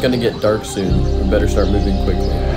It's gonna get dark soon. We better start moving quickly.